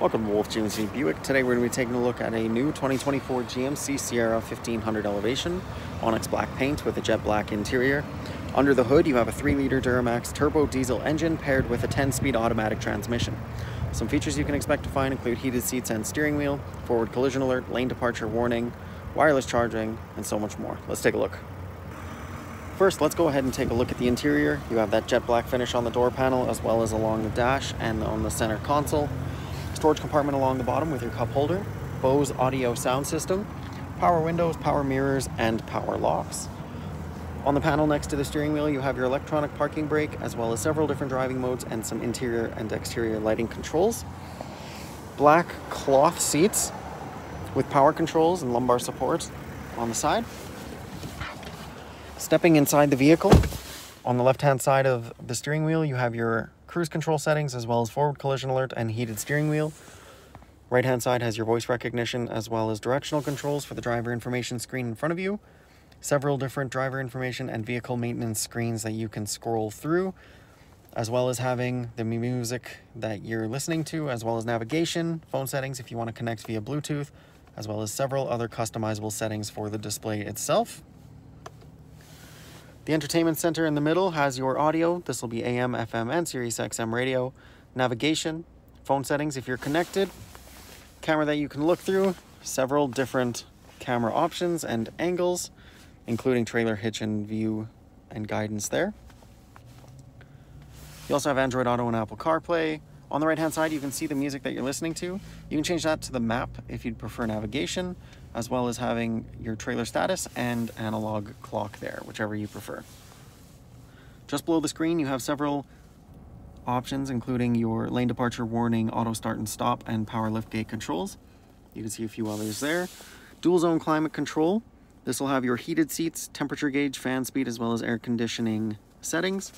Welcome to Wolfe GMC Buick. Today we're going to be taking a look at a new 2024 GMC Sierra 1500 Elevation, Onyx black paint with a jet black interior. Under the hood you have a 3-liter Duramax turbo diesel engine paired with a 10-speed automatic transmission. Some features you can expect to find include heated seats and steering wheel, forward collision alert, lane departure warning, wireless charging, and so much more. Let's take a look. First, let's go ahead and take a look at the interior. You have that jet black finish on the door panel as well as along the dash and on the center console storage compartment along the bottom with your cup holder, Bose audio sound system, power windows, power mirrors, and power locks. On the panel next to the steering wheel, you have your electronic parking brake, as well as several different driving modes and some interior and exterior lighting controls. Black cloth seats with power controls and lumbar support on the side. Stepping inside the vehicle, on the left-hand side of the steering wheel, you have your cruise control settings as well as forward collision alert and heated steering wheel. Right hand side has your voice recognition as well as directional controls for the driver information screen in front of you. Several different driver information and vehicle maintenance screens that you can scroll through, as well as having the music that you're listening to, as well as navigation, phone settings if you want to connect via Bluetooth, as well as several other customizable settings for the display itself. The entertainment center in the middle has your audio. This will be AM, FM, and Sirius XM radio. Navigation, phone settings if you're connected. Camera that you can look through. Several different camera options and angles, including trailer hitch and view and guidance there. You also have Android Auto and Apple CarPlay. On the right hand side, you can see the music that you're listening to. You can change that to the map if you'd prefer navigation as well as having your trailer status and analog clock there, whichever you prefer. Just below the screen, you have several options, including your lane departure warning, auto start and stop, and power liftgate controls. You can see a few others there. Dual zone climate control. This will have your heated seats, temperature gauge, fan speed, as well as air conditioning settings.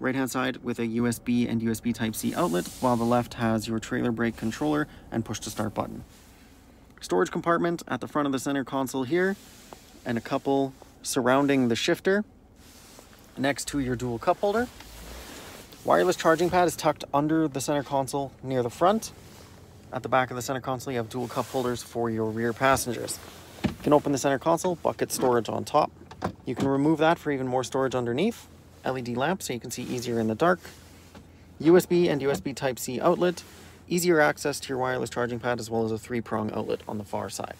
Right hand side with a USB and USB Type-C outlet, while the left has your trailer brake controller and push to start button storage compartment at the front of the center console here and a couple surrounding the shifter next to your dual cup holder. Wireless charging pad is tucked under the center console near the front. At the back of the center console, you have dual cup holders for your rear passengers. You can open the center console, bucket storage on top. You can remove that for even more storage underneath. LED lamp so you can see easier in the dark. USB and USB Type-C outlet easier access to your wireless charging pad as well as a three prong outlet on the far side.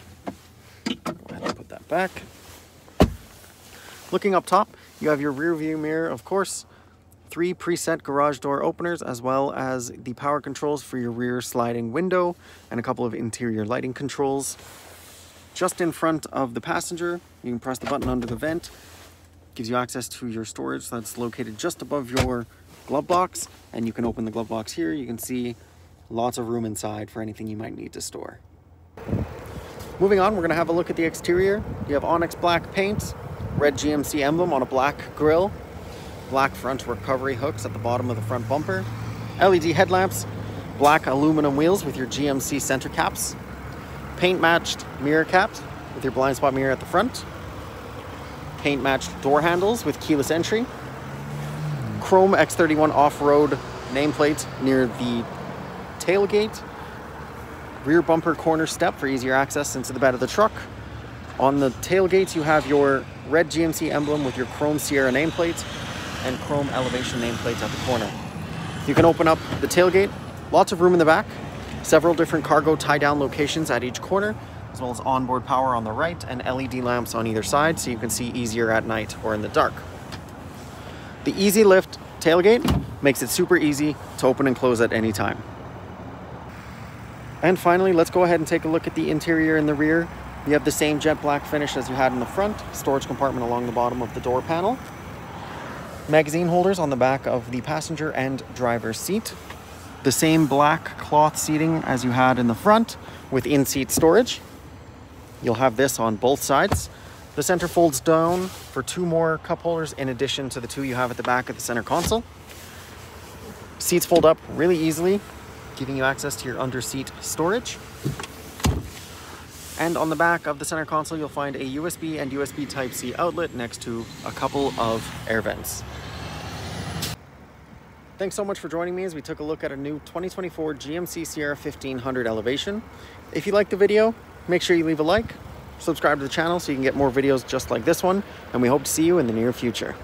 Go ahead and put that back. Looking up top, you have your rear view mirror, of course, three preset garage door openers, as well as the power controls for your rear sliding window and a couple of interior lighting controls. Just in front of the passenger, you can press the button under the vent, gives you access to your storage that's located just above your glove box, and you can open the glove box here. You can see Lots of room inside for anything you might need to store. Moving on, we're gonna have a look at the exterior. You have Onyx black paint, red GMC emblem on a black grille, black front recovery hooks at the bottom of the front bumper, LED headlamps, black aluminum wheels with your GMC center caps, paint matched mirror caps with your blind spot mirror at the front, paint matched door handles with keyless entry, chrome X31 off-road nameplate near the tailgate, rear bumper corner step for easier access into the bed of the truck. On the tailgates, you have your red GMC emblem with your chrome Sierra nameplate and chrome elevation nameplate at the corner. You can open up the tailgate, lots of room in the back, several different cargo tie-down locations at each corner, as well as onboard power on the right and LED lamps on either side so you can see easier at night or in the dark. The Easy Lift tailgate makes it super easy to open and close at any time. And finally, let's go ahead and take a look at the interior in the rear. You have the same jet black finish as you had in the front, storage compartment along the bottom of the door panel, magazine holders on the back of the passenger and driver's seat, the same black cloth seating as you had in the front with in-seat storage. You'll have this on both sides. The center folds down for two more cup holders in addition to the two you have at the back of the center console. Seats fold up really easily giving you access to your under seat storage. And on the back of the center console, you'll find a USB and USB Type-C outlet next to a couple of air vents. Thanks so much for joining me as we took a look at a new 2024 GMC Sierra 1500 Elevation. If you liked the video, make sure you leave a like, subscribe to the channel so you can get more videos just like this one, and we hope to see you in the near future.